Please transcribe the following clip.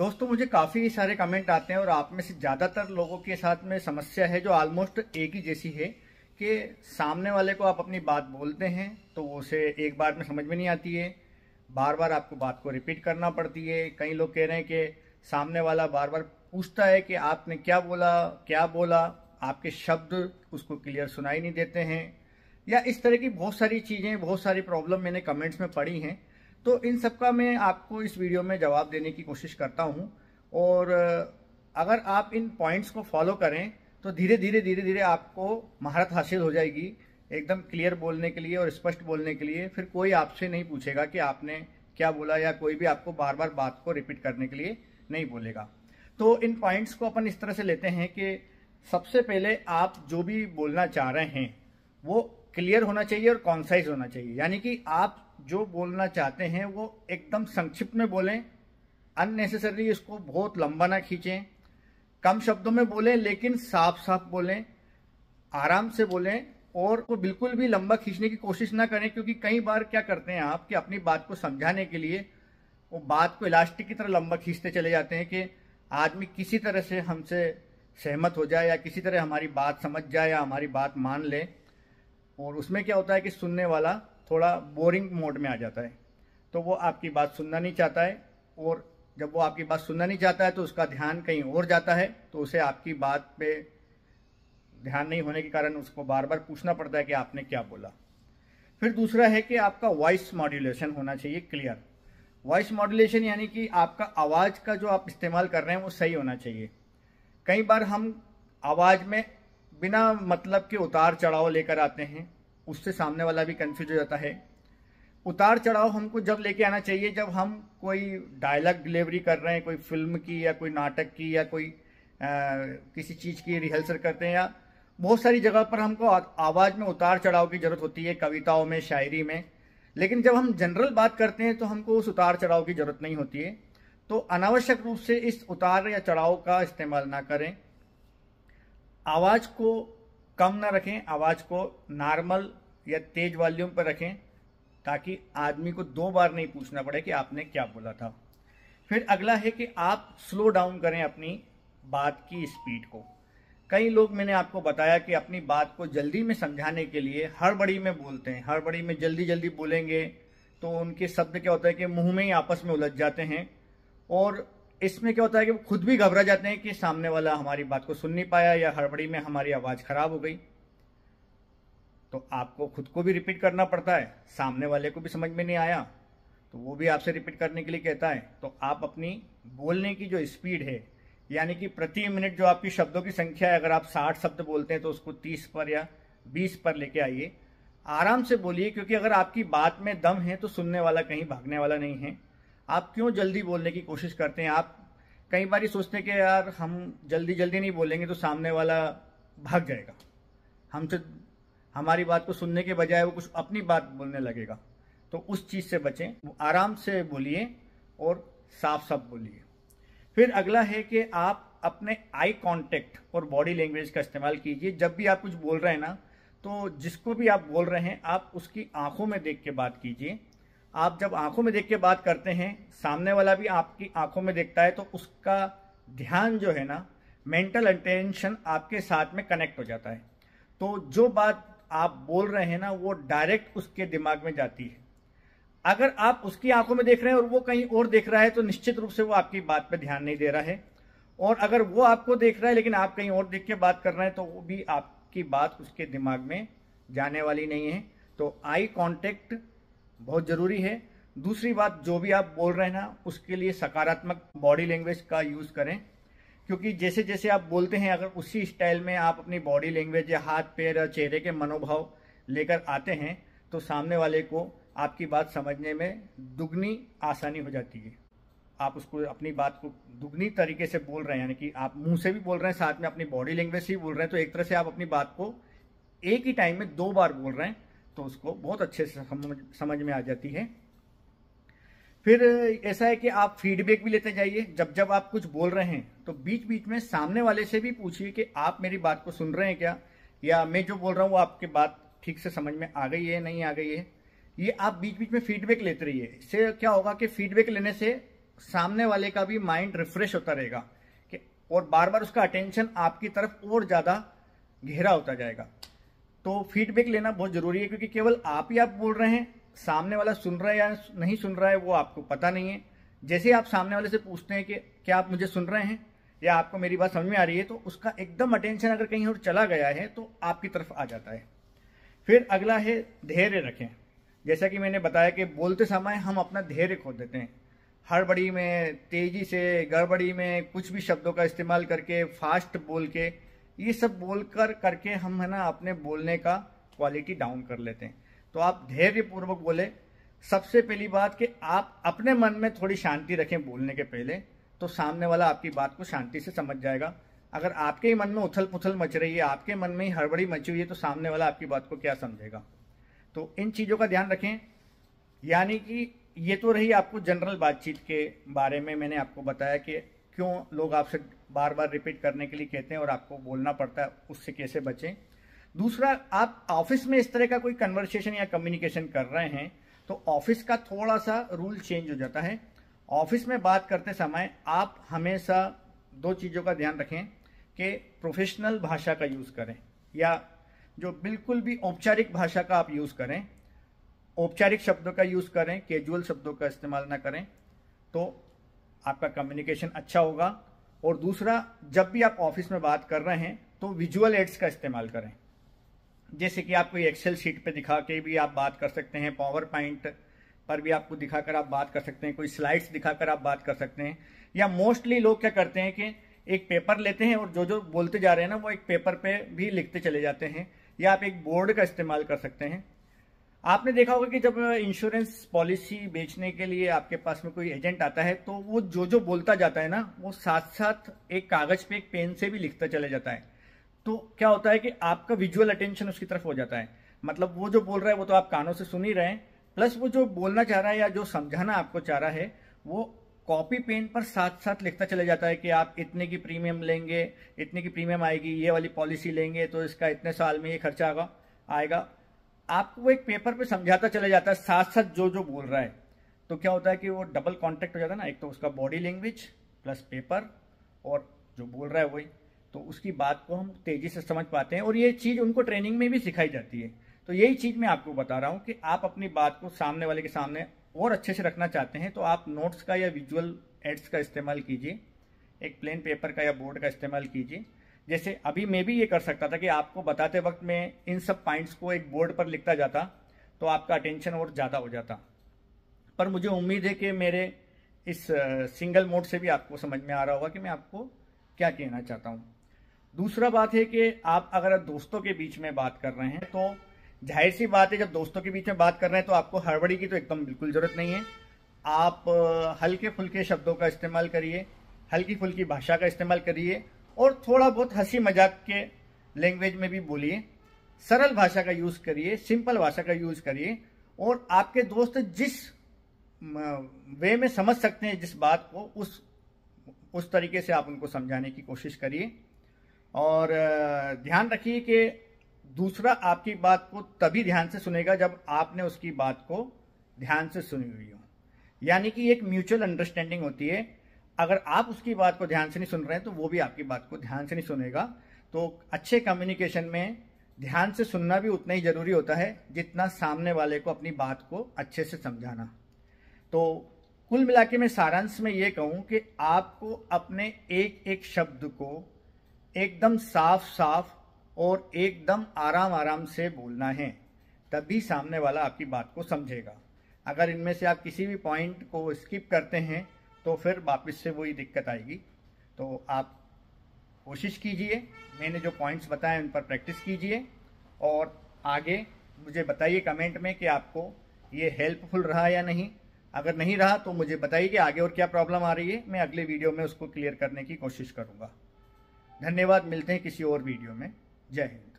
दोस्तों, मुझे काफ़ी सारे कमेंट आते हैं और आप में से ज़्यादातर लोगों के साथ में समस्या है जो ऑलमोस्ट एक ही जैसी है कि सामने वाले को आप अपनी बात बोलते हैं तो उसे एक बार में समझ में नहीं आती है। बार बार आपको बात को रिपीट करना पड़ती है। कई लोग कह रहे हैं कि सामने वाला बार बार पूछता है कि आपने क्या बोला क्या बोला? आपके शब्द उसको क्लियर सुनाई नहीं देते हैं। या इस तरह की बहुत सारी चीज़ें, बहुत सारी प्रॉब्लम मैंने कमेंट्स में पढ़ी हैं। तो इन सब का मैं आपको इस वीडियो में जवाब देने की कोशिश करता हूँ। और अगर आप इन पॉइंट्स को फॉलो करें तो धीरे धीरे धीरे धीरे आपको महारत हासिल हो जाएगी। एकदम क्लियर बोलने के लिए और स्पष्ट बोलने के लिए। फिर कोई आपसे नहीं पूछेगा कि आपने क्या बोला या कोई भी आपको बार बार बात को रिपीट करने के लिए नहीं बोलेगा। तो इन पॉइंट्स को अपन इस तरह से लेते हैं कि सबसे पहले आप जो भी बोलना चाह रहे हैं, वो क्लियर होना चाहिए और कॉन्साइज होना चाहिए। यानी कि आप जो बोलना चाहते हैं वो एकदम संक्षिप्त में बोलें अननेसेसरी इसको बहुत लंबा ना खींचें, कम शब्दों में बोलें लेकिन साफ़ साफ़ बोलें, आराम से बोलें और वो बिल्कुल भी लंबा खींचने की कोशिश ना करें क्योंकि कई बार क्या करते हैं आप कि अपनी बात को समझाने के लिए वो बात को इलास्टिक की तरह लंबा खींचते चले जाते हैं कि आदमी किसी तरह से हमसे सहमत हो जाए या किसी तरह हमारी बात समझ जाए या हमारी बात मान ले। और उसमें क्या होता है कि सुनने वाला थोड़ा बोरिंग मोड में आ जाता है। तो वो आपकी बात सुनना नहीं चाहता है और जब वो आपकी बात सुनना नहीं चाहता है तो उसका ध्यान कहीं और जाता है तो उसे आपकी बात पे ध्यान नहीं होने के कारण उसको बार बार पूछना पड़ता है कि आपने क्या बोला। फिर दूसरा है कि आपका वॉइस मॉड्यूलेशन होना चाहिए क्लियर वॉइस मॉड्यूलेशन यानी कि आपका आवाज़ का जो आप इस्तेमाल कर रहे हैं वो सही होना चाहिए। कई बार हम आवाज़ में बिना मतलब के उतार चढ़ाव लेकर आते हैं उससे सामने वाला भी कन्फ्यूज़ हो जाता है। उतार चढ़ाव हमको जब लेके आना चाहिए जब हम कोई डायलॉग डिलीवरी कर रहे हैं कोई फ़िल्म की या कोई नाटक की या कोई आ, किसी चीज़ की रिहर्सल करते हैं या बहुत सारी जगह पर हमको आवाज़ में उतार चढ़ाव की ज़रूरत होती है कविताओं में शायरी में। लेकिन जब हम जनरल बात करते हैं तो हमको उस उतार चढ़ाव की ज़रूरत नहीं होती है। तो अनावश्यक रूप से इस उतार या चढ़ाव का इस्तेमाल ना करें। आवाज़ को कम ना रखें आवाज़ को नॉर्मल या तेज वॉल्यूम पर रखें ताकि आदमी को दो बार नहीं पूछना पड़े कि आपने क्या बोला था। फिर अगला है कि आप स्लो डाउन करें अपनी बात की स्पीड को। कई लोग मैंने आपको बताया कि अपनी बात को जल्दी में समझाने के लिए हड़बड़ी में बोलते हैं। हड़बड़ी में जल्दी जल्दी बोलेंगे तो उनके शब्द क्या होता है कि मुँह में ही आपस में उलझ जाते हैं और इसमें क्या होता है कि वो खुद भी घबरा जाते हैं कि सामने वाला हमारी बात को सुन नहीं पाया या हड़बड़ी में हमारी आवाज़ खराब हो गई। तो आपको खुद को भी रिपीट करना पड़ता है। सामने वाले को भी समझ में नहीं आया तो वो भी आपसे रिपीट करने के लिए कहता है। तो आप अपनी बोलने की जो स्पीड है, यानी कि प्रति मिनट जो आपकी शब्दों की संख्या है, अगर आप साठ शब्द बोलते हैं तो उसको तीस पर या बीस पर लेके आइए। आराम से बोलिए, क्योंकि अगर आपकी बात में दम है तो सुनने वाला कहीं भागने वाला नहीं है। आप क्यों जल्दी बोलने की कोशिश करते हैं? आप कई बार ही सोचते हैं कि यार, हम जल्दी जल्दी नहीं बोलेंगे तो सामने वाला भाग जाएगा। हमसे हमारी बात को सुनने के बजाय वो कुछ अपनी बात बोलने लगेगा। तो उस चीज़ से बचें आराम से बोलिए और साफ़ साफ़ बोलिए। फिर अगला है कि आप अपने आई कांटेक्ट और बॉडी लैंग्वेज का इस्तेमाल कीजिए। जब भी आप कुछ बोल रहे हैं ना तो जिसको भी आप बोल रहे हैं, आप उसकी आँखों में देख के बात कीजिए। आप जब आँखों में देख के बात करते हैं, सामने वाला भी आपकी आँखों में देखता है तो उसका ध्यान जो है ना, मेंटल अटेंशन आपके साथ में कनेक्ट हो जाता है। तो जो बात आप बोल रहे हैं ना, वो डायरेक्ट उसके दिमाग में जाती है। अगर आप उसकी आँखों में देख रहे हैं और वो कहीं और देख रहा है तो निश्चित रूप से वो आपकी बात पर ध्यान नहीं दे रहा है। और अगर वो आपको देख रहा है, लेकिन आप कहीं और देख के बात कर रहे हैं तो वो भी आपकी बात उसके दिमाग में जाने वाली नहीं है। तो आई कांटेक्ट बहुत ज़रूरी है। दूसरी बात, जो भी आप बोल रहे हैं ना, उसके लिए सकारात्मक बॉडी लैंग्वेज का यूज़ करें। क्योंकि जैसे जैसे आप बोलते हैं, अगर उसी स्टाइल में आप अपनी बॉडी लैंग्वेज या हाथ, पैर या चेहरे के मनोभाव लेकर आते हैं तो सामने वाले को आपकी बात समझने में दुगनी आसानी हो जाती है। आप उसको, अपनी बात को दुगनी तरीके से बोल रहे हैं, यानी कि आप मुँह से भी बोल रहे हैं, साथ में अपनी बॉडी लैंग्वेज से भी बोल रहे हैं तो एक तरह से आप अपनी बात को एक ही टाइम में दो बार बोल रहे हैं तो उसको बहुत अच्छे से समझ समझ में आ जाती है। फिर ऐसा है कि आप फीडबैक भी लेते जाइए। जब जब आप कुछ बोल रहे हैं तो बीच बीच में सामने वाले से भी पूछिए कि आप मेरी बात को सुन रहे हैं क्या? या मैं जो बोल रहा हूँ, वो आपकी बात ठीक से समझ में आ गई है, नहीं आ गई है? ये आप बीच बीच में फीडबैक लेते रहिए। इससे क्या होगा कि फीडबैक लेने से सामने वाले का भी माइंड रिफ्रेश होता रहेगा कि, और बार बार उसका अटेंशन आपकी तरफ़ और ज़्यादा गहरा होता जाएगा। तो फीडबैक लेना बहुत ज़रूरी है, क्योंकि केवल आप ही आप बोल रहे हैं सामने वाला सुन रहा है या नहीं सुन रहा है वो आपको पता नहीं है। जैसे आप सामने वाले से पूछते हैं कि क्या आप मुझे सुन रहे हैं या आपको मेरी बात समझ में आ रही है तो उसका एकदम अटेंशन अगर कहीं और चला गया है तो आपकी तरफ़ आ जाता है। फिर अगला है धैर्य रखें। जैसा कि मैंने बताया कि बोलते समय हम अपना धैर्य खो देते हैं। हड़बड़ी में, तेज़ी से, गड़बड़ी में, कुछ भी शब्दों का इस्तेमाल करके फास्ट बोल के, ये सब बोलकर करके हम, है ना, अपने बोलने का क्वालिटी डाउन कर लेते हैं। तो आप धैर्य पूर्वक बोले। सबसे पहली बात कि आप अपने मन में थोड़ी शांति रखें बोलने के पहले तो सामने वाला आपकी बात को शांति से समझ जाएगा। अगर आपके ही मन में उथल पुथल मच रही है, आपके मन में ही हड़बड़ी मची हुई है तो सामने वाला आपकी बात को क्या समझेगा? तो इन चीज़ों का ध्यान रखें। यानी कि ये तो रही आपको जनरल बातचीत के बारे में मैंने आपको बताया कि क्यों लोग आपसे बार बार रिपीट करने के लिए कहते हैं और आपको बोलना पड़ता है, उससे कैसे बचें। दूसरा, आप ऑफ़िस में इस तरह का कोई कन्वर्सेशन या कम्युनिकेशन कर रहे हैं तो ऑफ़िस का थोड़ा सा रूल चेंज हो जाता है। ऑफ़िस में बात करते समय आप हमेशा दो चीज़ों का ध्यान रखें कि प्रोफेशनल भाषा का यूज़ करें, या जो बिल्कुल भी औपचारिक भाषा का आप यूज़ करें, औपचारिक शब्दों का यूज़ करें कैजुअल शब्दों का इस्तेमाल ना करें तो आपका कम्युनिकेशन अच्छा होगा। और दूसरा, जब भी आप ऑफ़िस में बात कर रहे हैं तो विजुअल एड्स का इस्तेमाल करें। जैसे कि आप कोई एक्सेल शीट पे दिखा के भी आप बात कर सकते हैं पावर पॉइंट पर भी आपको दिखाकर आप बात कर सकते हैं, कोई स्लाइड्स दिखाकर आप बात कर सकते हैं। या मोस्टली लोग क्या करते हैं कि एक पेपर लेते हैं और जो जो बोलते जा रहे हैं ना, वो एक पेपर पे भी लिखते चले जाते हैं। या आप एक बोर्ड का इस्तेमाल कर सकते हैं। आपने देखा होगा कि जब इंश्योरेंस पॉलिसी बेचने के लिए आपके पास में कोई एजेंट आता है तो वो जो जो बोलता जाता है ना, वो साथ साथ एक कागज़ पे, एक पेन से भी लिखता चले जाता है। तो क्या होता है कि आपका विजुअल अटेंशन उसकी तरफ़ हो जाता है। मतलब वो जो बोल रहा है, वो तो आप कानों से सुन ही रहे हैं। प्लस वो जो बोलना चाह रहा है या जो समझाना आपको चाह रहा है, वो कॉपी पेन पर साथ साथ लिखता चला जाता है कि आप इतने की प्रीमियम लेंगे, इतने की प्रीमियम आएगी, ये वाली पॉलिसी लेंगे तो इसका इतने साल में ये खर्चा आएगा आएगा। आपको वो एक पेपर पे समझाता चला जाता है साथ साथ जो जो बोल रहा है। तो क्या होता है कि वो डबल कॉन्टेक्ट हो जाता है ना, एक तो उसका बॉडी लैंग्वेज प्लस पेपर और जो बोल रहा है वही। तो उसकी बात को हम तेज़ी से समझ पाते हैं और ये चीज़ उनको ट्रेनिंग में भी सिखाई जाती है। तो यही चीज़ मैं आपको बता रहा हूँ कि आप अपनी बात को सामने वाले के सामने और अच्छे से रखना चाहते हैं तो आप नोट्स का या विजुअल एड्स का इस्तेमाल कीजिए, एक प्लेन पेपर का या बोर्ड का इस्तेमाल कीजिए। जैसे अभी मैं भी ये कर सकता था कि आपको बताते वक्त में इन सब पॉइंट्स को एक बोर्ड पर लिखता जाता तो आपका अटेंशन और ज़्यादा हो जाता। पर मुझे उम्मीद है कि मेरे इस सिंगल मोड से भी आपको समझ में आ रहा होगा कि मैं आपको क्या कहना चाहता हूँ। दूसरा बात है कि आप अगर दोस्तों के बीच में बात कर रहे हैं तो ज़ाहिर सी बात है, जब दोस्तों के बीच में बात कर रहे हैं तो आपको हड़बड़ी की तो एकदम बिल्कुल ज़रूरत नहीं है। आप हल्के फुल्के शब्दों का इस्तेमाल करिए हल्की फुल्की भाषा का इस्तेमाल करिए, और थोड़ा बहुत हँसी मज़ाक के लैंग्वेज में भी बोलिए। सरल भाषा का यूज़ करिए सिंपल भाषा का यूज़ करिए, और आपके दोस्त जिस वे में समझ सकते हैं, जिस बात को, उस उस तरीके से आप उनको समझाने की कोशिश करिए। और ध्यान रखिए कि दूसरा आपकी बात को तभी ध्यान से सुनेगा जब आपने उसकी बात को ध्यान से सुनी हुई हो। यानी कि एक म्यूचुअल अंडरस्टैंडिंग होती है। अगर आप उसकी बात को ध्यान से नहीं सुन रहे हैं तो वो भी आपकी बात को ध्यान से नहीं सुनेगा। तो अच्छे कम्युनिकेशन में ध्यान से सुनना भी उतना ही ज़रूरी होता है, जितना सामने वाले को अपनी बात को अच्छे से समझाना। तो कुल मिला के मैं सारांश में ये कहूँ कि आपको अपने एक एक शब्द को एकदम साफ़ साफ़ और एकदम आराम आराम से बोलना है तभी सामने वाला आपकी बात को समझेगा। अगर इनमें से आप किसी भी पॉइंट को स्किप करते हैं तो फिर वापस से वही दिक्कत आएगी। तो आप कोशिश कीजिए, मैंने जो पॉइंट्स बताए उन पर प्रैक्टिस कीजिए और आगे मुझे बताइए कमेंट में कि आपको ये हेल्पफुल रहा या नहीं। अगर नहीं रहा तो मुझे बताइए कि आगे और क्या प्रॉब्लम आ रही है। मैं अगले वीडियो में उसको क्लियर करने की कोशिश करूँगा। धन्यवाद मिलते हैं किसी और वीडियो में। जय हिंद।